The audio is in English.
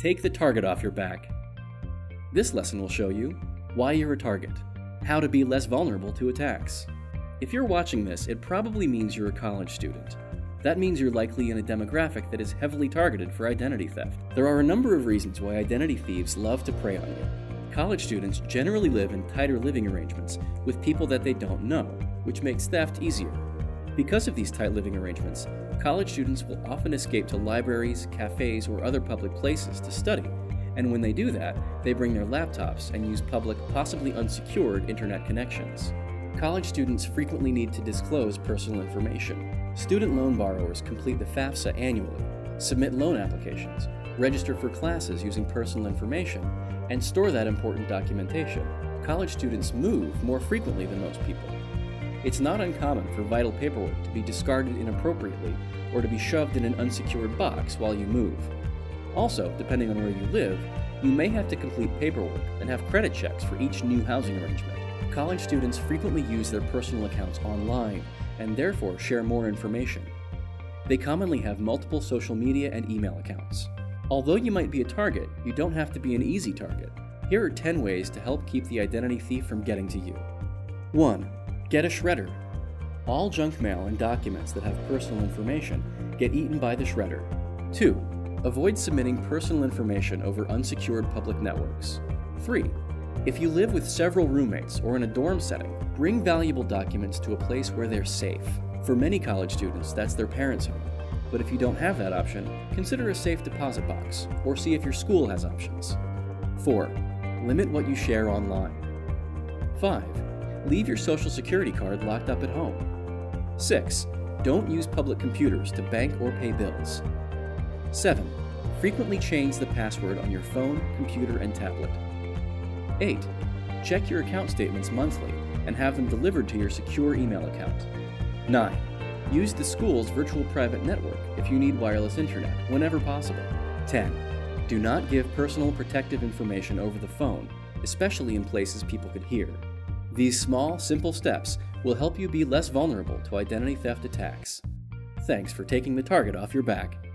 Take the target off your back. This lesson will show you why you're a target, how to be less vulnerable to attacks. If you're watching this, it probably means you're a college student. That means you're likely in a demographic that is heavily targeted for identity theft. There are a number of reasons why identity thieves love to prey on you. College students generally live in tighter living arrangements with people that they don't know, which makes theft easier. Because of these tight living arrangements, college students will often escape to libraries, cafes, or other public places to study, and when they do that, they bring their laptops and use public, possibly unsecured internet connections. College students frequently need to disclose personal information. Student loan borrowers complete the FAFSA annually, submit loan applications, register for classes using personal information, and store that important documentation. College students move more frequently than most people, it's not uncommon for vital paperwork to be discarded inappropriately or to be shoved in an unsecured box while you move. Also, depending on where you live, you may have to complete paperwork and have credit checks for each new housing arrangement. College students frequently use their personal accounts online and therefore share more information. They commonly have multiple social media and email accounts. Although you might be a target, you don't have to be an easy target. Here are 10 ways to help keep the identity thief from getting to you. 1. Get a shredder. All junk mail and documents that have personal information get eaten by the shredder. 2. Avoid submitting personal information over unsecured public networks. 3. If you live with several roommates or in a dorm setting, bring valuable documents to a place where they're safe. For many college students, that's their parents' home. But if you don't have that option, consider a safe deposit box or see if your school has options. 4. Limit what you share online. 5 leave your social security card locked up at home. 6. Don't use public computers to bank or pay bills. 7. Frequently change the password on your phone, computer, and tablet. 8. Check your account statements monthly and have them delivered to your secure email account. 9. Use the school's virtual private network if you need wireless internet, whenever possible. 10. Do not give personal protective information over the phone, especially in places people could hear. These small, simple steps will help you be less vulnerable to identity theft attacks. Thanks for taking the target off your back.